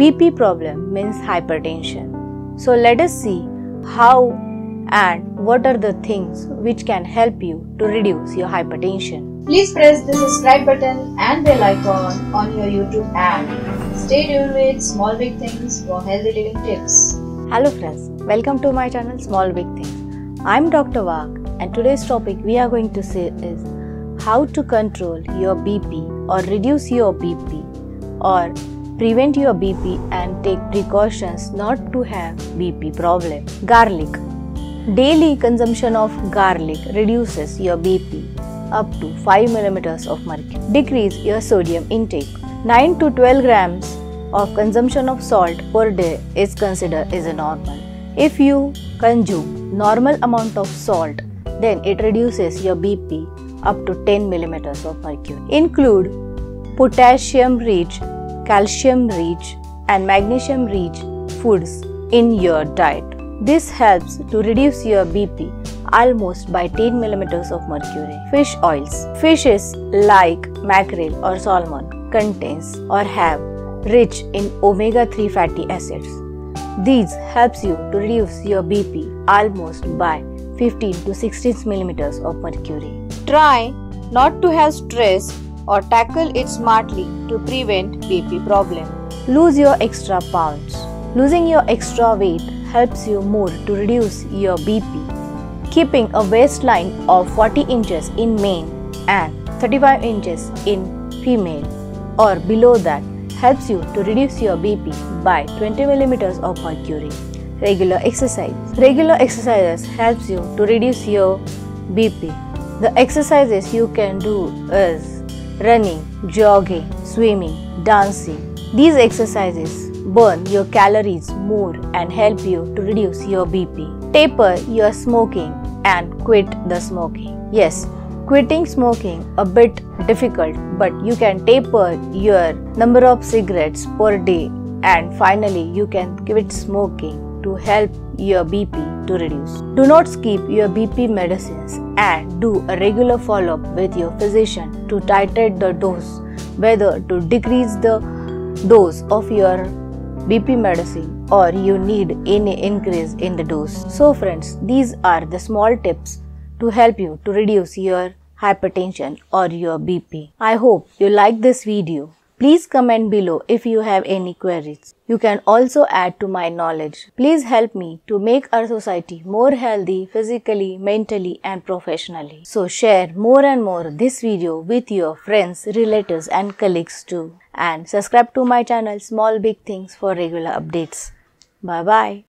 BP problem means hypertension. So let us see how and what are the things which can help you to reduce your hypertension. Please press the subscribe button and bell icon on your YouTube app. Stay tuned with Small Big Things for healthy living tips. Hello friends, welcome to my channel Small Big Things. I'm Dr. Wagh and today's topic we are going to say is how to control your BP or reduce your BP or prevent your BP and take precautions not to have BP problem. Garlic Daily consumption of garlic reduces your BP up to 5 millimeters of mercury. Decrease your sodium intake. 9 to 12 grams of consumption of salt per day is considered as a normal. If you consume normal amount of salt, then it reduces your BP up to 10 millimeters of mercury. Include potassium rich, calcium rich and magnesium rich foods in your diet. This helps to reduce your BP almost by 10 millimeters of mercury. Fish oils. Fishes like mackerel or salmon contains or have rich in omega-3 fatty acids. These helps you to reduce your BP almost by 15 to 16 millimeters of mercury. Try not to have stress or tackle it smartly to prevent BP problem. Lose your extra pounds. Losing your extra weight helps you more to reduce your BP. Keeping a waistline of 40 inches in male and 35 inches in female or below that helps you to reduce your BP by 20 millimeters of mercury. Regular exercise. Regular exercises helps you to reduce your BP. The exercises you can do is running, jogging, swimming, dancing. These exercises burn your calories more and help you to reduce your BP. Taper your smoking and quit the smoking. Yes, quitting smoking a bit difficult but you can taper your number of cigarettes per day and finally you can quit smoking to help your BP to reduce. Do not skip your BP medicines and do a regular follow up with your physician to titrate the dose whether to decrease the dose of your BP medicine or you need any increase in the dose. So friends, these are the small tips to help you to reduce your hypertension or your BP. I hope you like this video. Please comment below if you have any queries. You can also add to my knowledge. Please help me to make our society more healthy physically, mentally and professionally. So share more and more this video with your friends, relatives and colleagues too. And subscribe to my channel Small Big Things for regular updates. Bye bye.